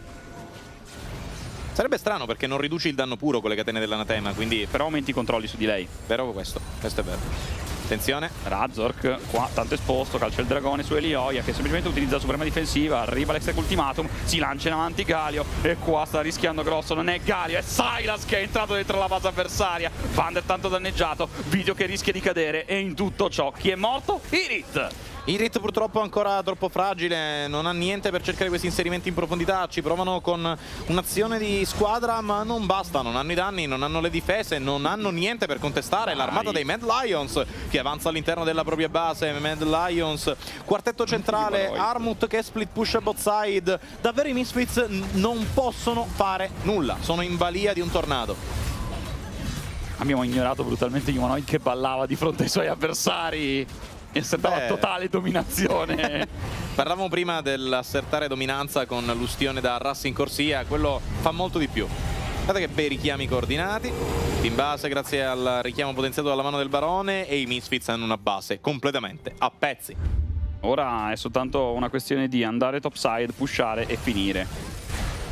Sarebbe strano perché non riduci il danno puro con le catene dell'anatema, quindi... Però aumenti i controlli su di lei. Vero questo, questo è vero. Attenzione. Razork qua tanto esposto, calcia il dragone su Elioia che semplicemente utilizza suprema difensiva, arriva l'extec ultimatum, si lancia in avanti Galio e qua sta rischiando grosso, non è Galio, è Silas che è entrato dentro la base avversaria. Vander tanto danneggiato, video che rischia di cadere e in tutto ciò chi è morto? Irit! Irit purtroppo ancora troppo fragile, non ha niente per cercare questi inserimenti in profondità, ci provano con un'azione di squadra ma non basta, non hanno i danni, non hanno le difese, non hanno niente per contestare l'armata dei Mad Lions che avanza all'interno della propria base, Mad Lions, quartetto centrale, Armut che split push a both side, davvero i Misfits non possono fare nulla, sono in balia di un tornado. Abbiamo ignorato brutalmente Humanoid che ballava di fronte ai suoi avversari assertava Beh. totale dominazione. Parlavamo prima dell'assertare dominanza con l'ustione da Rass in corsia, quello fa molto di più. Guardate che bei richiami coordinati, in base grazie al richiamo potenziato dalla mano del barone e i Misfits hanno una base completamente a pezzi. Ora è soltanto una questione di andare topside, pushare e finire.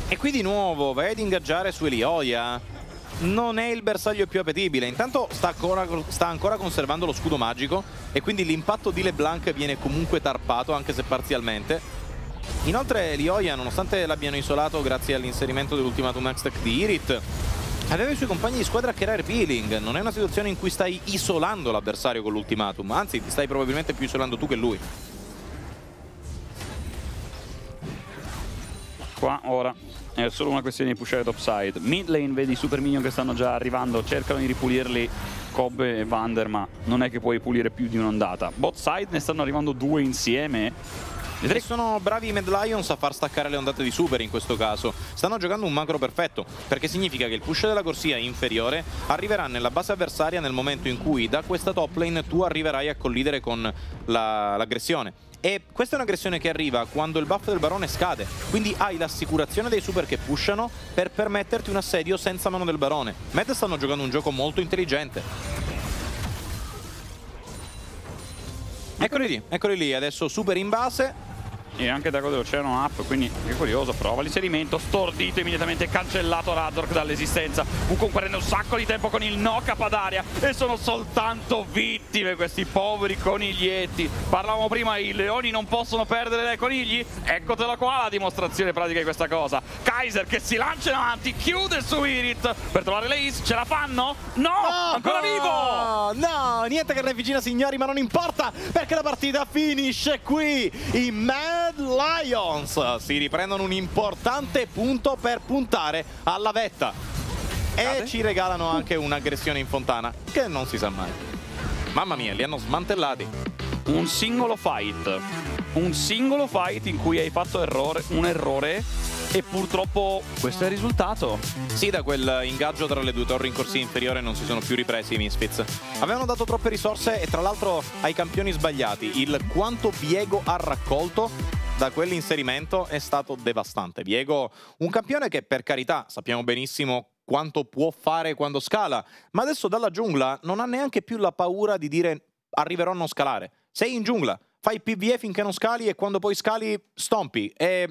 E qui di nuovo vai ad ingaggiare su Elioia non è il bersaglio più appetibile. Intanto sta ancora, sta ancora conservando lo scudo magico e quindi l'impatto di LeBlanc viene comunque tarpato, anche se parzialmente. Inoltre Lioia, nonostante l'abbiano isolato grazie all'inserimento dell'ultimatum X-Tech di Irit, aveva i suoi compagni di squadra che era Repealing. Non è una situazione in cui stai isolando l'avversario con l'ultimatum, anzi ti stai probabilmente più isolando tu che lui. Qua ora è solo una questione di pushare topside. Mid lane vedi i super minion che stanno già arrivando, cercano di ripulirli Cobb e Vander, ma non è che puoi pulire più di un'ondata. Bot side ne stanno arrivando due insieme. Vedrei sono bravi i Mad Lions a far staccare le ondate di super in questo caso. Stanno giocando un macro perfetto, perché significa che il push della corsia inferiore arriverà nella base avversaria nel momento in cui da questa top lane tu arriverai a collidere con l'aggressione. La, e questa è un'aggressione che arriva quando il buff del barone scade, quindi hai l'assicurazione dei super che pushano per permetterti un assedio senza mano del barone. Mad stanno giocando un gioco molto intelligente. Eccoli lì, eccoli lì, adesso super in base, e anche Dago dell'Oceano up, quindi che curioso, prova l'inserimento, stordito, immediatamente cancellato Razork dall'esistenza. Wukong prende un sacco di tempo con il knock up ad aria e sono soltanto vittime questi poveri coniglietti. Parlavamo prima, i leoni non possono perdere dai conigli, eccotela qua la dimostrazione pratica di questa cosa. Kaiser che si lancia in avanti, chiude su Irit per trovare l'Ace, ce la fanno? No, no ancora vivo! No, niente che reficina signori, ma non importa perché la partita finisce qui in mezzo Red Lions si riprendono un importante punto per puntare alla vetta. E ci regalano anche un'aggressione in fontana, che non si sa mai. Mamma mia, li hanno smantellati. Un singolo fight. Un singolo fight in cui hai fatto errore, un errore e purtroppo questo è il risultato. Sì, da quel ingaggio tra le due torri in corsia inferiore non si sono più ripresi i Misfits. Avevano dato troppe risorse e tra l'altro ai campioni sbagliati. Il quanto Viego ha raccolto da quell'inserimento è stato devastante. Viego, un campione che per carità sappiamo benissimo quanto può fare quando scala, ma adesso dalla giungla non ha neanche più la paura di dire arriverò a non scalare. Sei in giungla, fai PvE finché non scali e quando poi scali stompi. È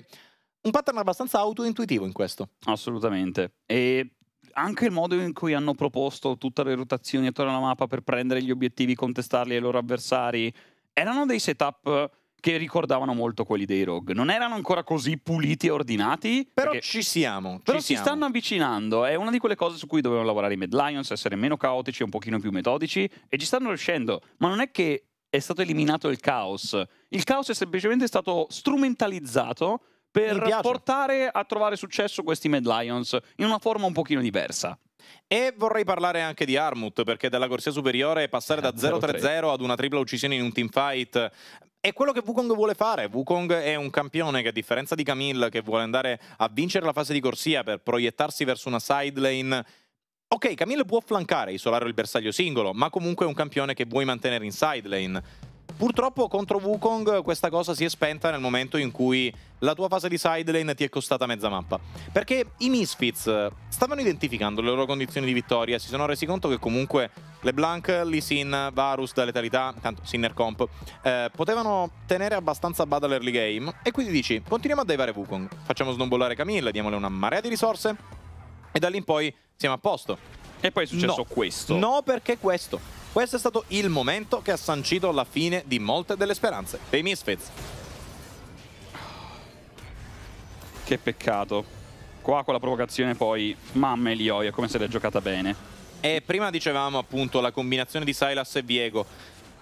un pattern abbastanza autointuitivo in questo. Assolutamente. E anche il modo in cui hanno proposto tutte le rotazioni attorno alla mappa per prendere gli obiettivi, contestarli ai loro avversari, erano dei setup che ricordavano molto quelli dei Rogue. Non erano ancora così puliti e ordinati. Però ci siamo. Però ci si siamo. stanno avvicinando. È una di quelle cose su cui dovevano lavorare i Mad Lions, essere meno caotici e un pochino più metodici. E ci stanno riuscendo. Ma non è che è stato eliminato il caos. Il caos è semplicemente stato strumentalizzato per portare a trovare successo questi Mad Lions in una forma un pochino diversa. E vorrei parlare anche di Armut, perché dalla corsia superiore passare da 0-3-0 eh, ad una tripla uccisione in un teamfight è quello che Wukong vuole fare. Wukong è un campione che, a differenza di Camille, che vuole andare a vincere la fase di corsia per proiettarsi verso una side lane. Ok, Camille può flancare, isolare il bersaglio singolo, ma comunque è un campione che vuoi mantenere in side lane. Purtroppo contro Wukong questa cosa si è spenta nel momento in cui la tua fase di sidelane ti è costata mezza mappa. Perché i Misfits stavano identificando le loro condizioni di vittoria, si sono resi conto che comunque LeBlanc, Lee Sin, Varus da letalità, tanto Sinner Comp, eh, potevano tenere abbastanza bada l'early game e quindi dici continuiamo a divare Wukong, facciamo snowballare Camille, diamole una marea di risorse e da lì in poi siamo a posto. E poi è successo no. questo. No, perché questo. Questo è stato il momento che ha sancito la fine di molte delle speranze dei Misfits. Che peccato. Qua con la provocazione poi, mamma e Lioia, come se l'è giocata bene. E prima dicevamo appunto la combinazione di Silas e Viego.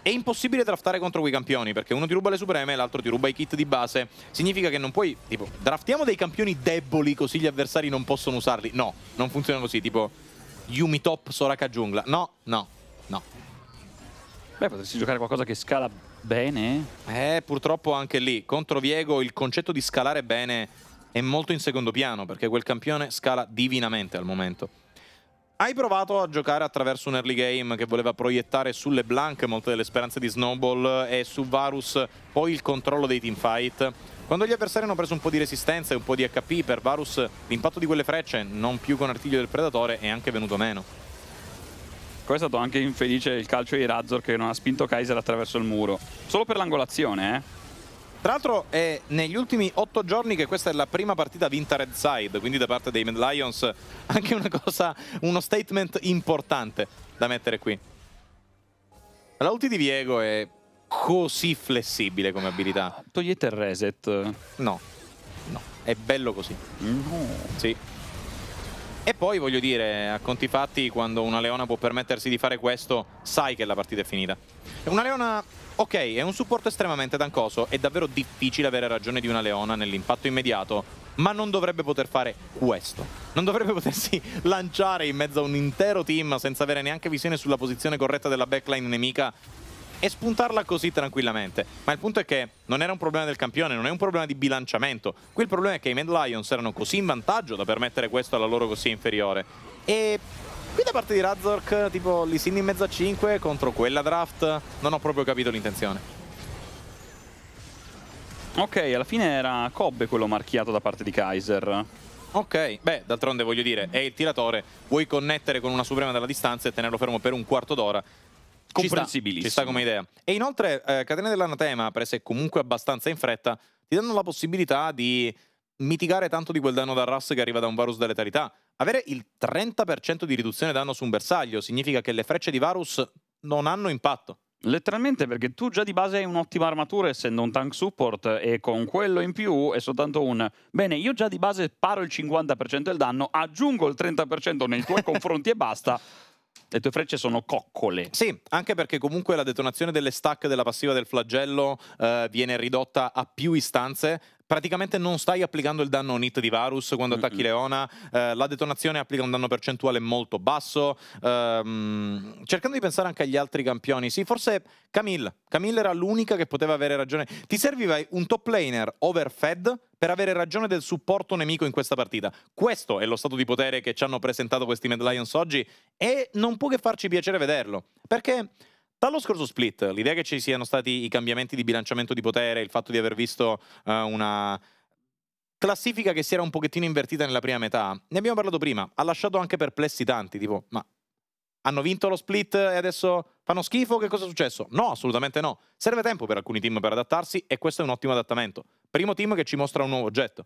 È impossibile draftare contro quei campioni perché uno ti ruba le supreme e l'altro ti ruba i kit di base. Significa che non puoi, tipo, draftiamo dei campioni deboli così gli avversari non possono usarli. No, non funziona così, tipo Yumi Top Soraka Giungla. No, no, no. Beh, potresti giocare qualcosa che scala bene? Eh, purtroppo anche lì. Contro Viego il concetto di scalare bene è molto in secondo piano, perché quel campione scala divinamente al momento. Hai provato a giocare attraverso un early game che voleva proiettare sulle Blank molte delle speranze di Snowball e su Varus poi il controllo dei teamfight. Quando gli avversari hanno preso un po' di resistenza e un po' di HP per Varus, l'impatto di quelle frecce, non più con artiglio del Predatore, è anche venuto meno. Qua è stato anche infelice il calcio di Razor che non ha spinto Kaiser attraverso il muro. Solo per l'angolazione, eh? Tra l'altro è negli ultimi otto giorni che questa è la prima partita vinta Red Side, quindi da parte dei Mad Lions anche una cosa, uno statement importante da mettere qui. La ulti di Viego è così flessibile come abilità. Togliete il reset. No, no, è bello così. No. Sì. E poi voglio dire, a conti fatti, quando una leona può permettersi di fare questo, sai che la partita è finita. È una leona, ok, è un supporto estremamente dancoso, è davvero difficile avere ragione di una leona nell'impatto immediato, ma non dovrebbe poter fare questo. Non dovrebbe potersi lanciare in mezzo a un intero team senza avere neanche visione sulla posizione corretta della backline nemica e spuntarla così tranquillamente. Ma il punto è che non era un problema del campione, non è un problema di bilanciamento. Qui il problema è che i Mad Lions erano così in vantaggio da permettere questo alla loro così inferiore. E qui da parte di Razork, tipo Lisin in mezzo a 5 contro quella draft, non ho proprio capito l'intenzione. Ok, alla fine era Cobbe quello marchiato da parte di Kaiser. Ok, beh, d'altronde voglio dire, è il tiratore, vuoi connettere con una suprema dalla distanza e tenerlo fermo per un quarto d'ora, ci sta, ci sta come idea. E inoltre, eh, Catene dell'Anatema, prese comunque abbastanza in fretta, ti danno la possibilità di mitigare tanto di quel danno da Russ che arriva da un Varus da letalità. Avere il 30% di riduzione danno su un bersaglio significa che le frecce di Varus non hanno impatto. Letteralmente perché tu già di base hai un'ottima armatura essendo un tank support e con quello in più è soltanto un bene io già di base paro il 50% del danno aggiungo il 30% nei tuoi confronti e basta le tue frecce sono coccole. Sì, anche perché comunque la detonazione delle stack della passiva del flagello eh, viene ridotta a più istanze. Praticamente non stai applicando il danno on hit di Varus quando attacchi mm-hmm. Leona, eh, la detonazione applica un danno percentuale molto basso. Ehm, cercando di pensare anche agli altri campioni, sì, forse Camille. Camille era l'unica che poteva avere ragione. Ti serviva un top laner overfed per avere ragione del supporto nemico in questa partita. Questo è lo stato di potere che ci hanno presentato questi Mad Lions oggi e non può che farci piacere vederlo. Perché dallo scorso split, l'idea che ci siano stati i cambiamenti di bilanciamento di potere, il fatto di aver visto uh, una classifica che si era un pochettino invertita nella prima metà, ne abbiamo parlato prima, ha lasciato anche perplessi tanti, tipo, ma hanno vinto lo split e adesso fanno schifo? Che cosa è successo? No, assolutamente no. Serve tempo per alcuni team per adattarsi e questo è un ottimo adattamento. Primo team che ci mostra un nuovo oggetto.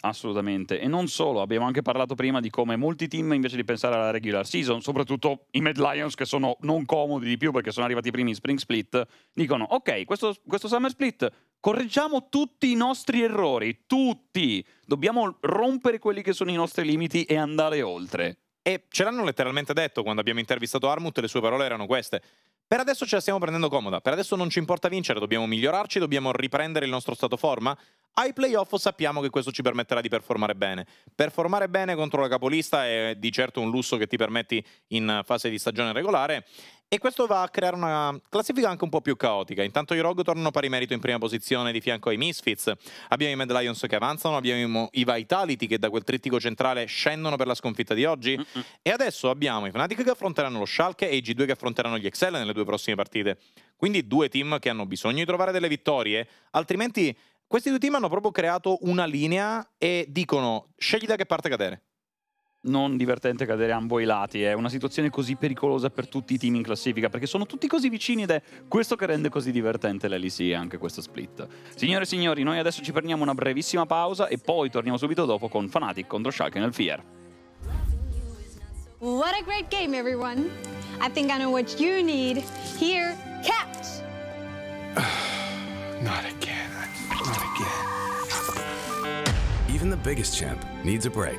Assolutamente. E non solo, abbiamo anche parlato prima di come molti team invece di pensare alla regular season, soprattutto i Mad Lions che sono non comodi di più perché sono arrivati i primi in spring split, dicono ok, questo, questo summer split correggiamo tutti i nostri errori, tutti. Dobbiamo rompere quelli che sono i nostri limiti e andare oltre. E ce l'hanno letteralmente detto quando abbiamo intervistato Armut, le sue parole erano queste. Per adesso ce la stiamo prendendo comoda, per adesso non ci importa vincere, dobbiamo migliorarci, dobbiamo riprendere il nostro stato forma. Ai playoff sappiamo che questo ci permetterà di performare bene. Performare bene contro la capolista è di certo un lusso che ti permetti in fase di stagione regolare e questo va a creare una classifica anche un po' più caotica. Intanto i Rogue tornano pari merito in prima posizione di fianco ai Misfits. Abbiamo i Mad Lions che avanzano, abbiamo i Vitality che da quel trittico centrale scendono per la sconfitta di oggi. Mm-mm. E adesso abbiamo i Fnatic che affronteranno lo Schalke e i G2 che affronteranno gli Excel nelle due prossime partite. Quindi due team che hanno bisogno di trovare delle vittorie, altrimenti questi due team hanno proprio creato una linea e dicono scegli da che parte cadere non divertente cadere a ambo i lati. È una situazione così pericolosa per tutti i team in classifica perché sono tutti così vicini ed è questo che rende così divertente l'LEC e anche questo split. Signore e signori, noi adesso ci prendiamo una brevissima pausa e poi torniamo subito dopo con Fnatic contro Schalke nel Fier. What a great game, everyone. I think I know what you need. Here, catch! Not again. Even the biggest champ needs a break.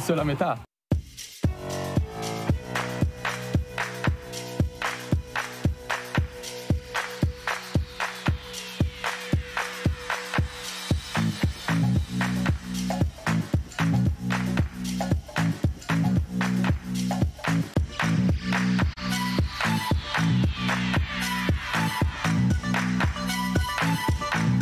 Solo a metà.